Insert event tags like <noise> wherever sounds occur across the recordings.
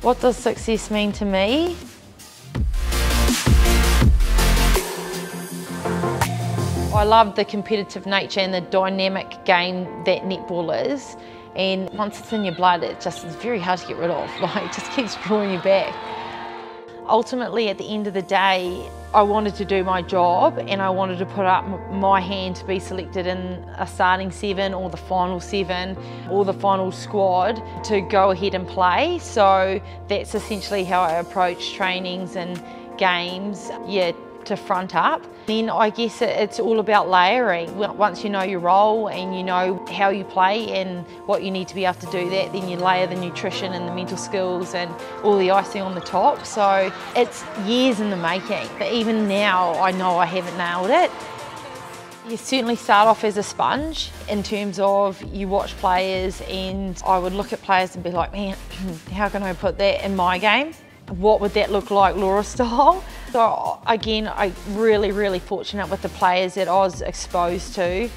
What does success mean to me? I love the competitive nature and the dynamic game that netball is. And once it's in your blood, it just is very hard to get rid of. <laughs> Like, it just keeps drawing you back. Ultimately, at the end of the day, I wanted to do my job and I wanted to put up my hand to be selected in a starting seven or the final seven or the final squad to go ahead and play. So that's essentially how I approach trainings and games. Yeah, to front up. Then I guess it's all about layering. Once you know your role and you know how you play and what you need to be able to do that, then you layer the nutrition and the mental skills and all the icing on the top. So it's years in the making. But even now, I know I haven't nailed it. You certainly start off as a sponge in terms of you watch players and I would look at players and be like, man, <clears throat> how can I put that in my game? what would that look like Laura style? So again, I really, really fortunate with the players that I was exposed to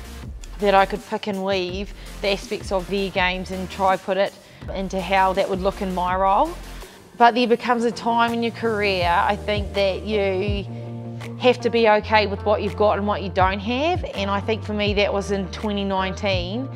that I could pick and weave the aspects of their games and try put it into how that would look in my role. But there becomes a time in your career, I think that you have to be okay with what you've got and what you don't have. And I think for me that was in 2019.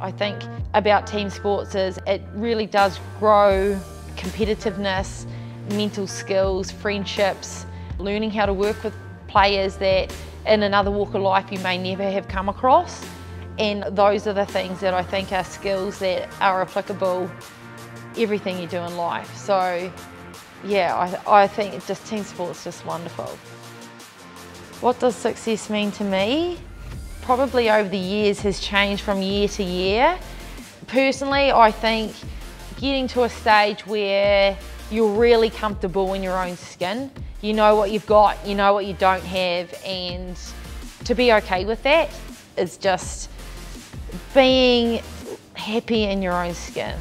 I think about team sports is it really does grow competitiveness mental skills, friendships, learning how to work with players that in another walk of life you may never have come across. And those are the things that I think are skills that are applicable everything you do in life. So yeah, I, I think just team sport sport's just wonderful. What does success mean to me? Probably over the years has changed from year to year. Personally, I think getting to a stage where you're really comfortable in your own skin. You know what you've got, you know what you don't have, and to be okay with that is just being happy in your own skin.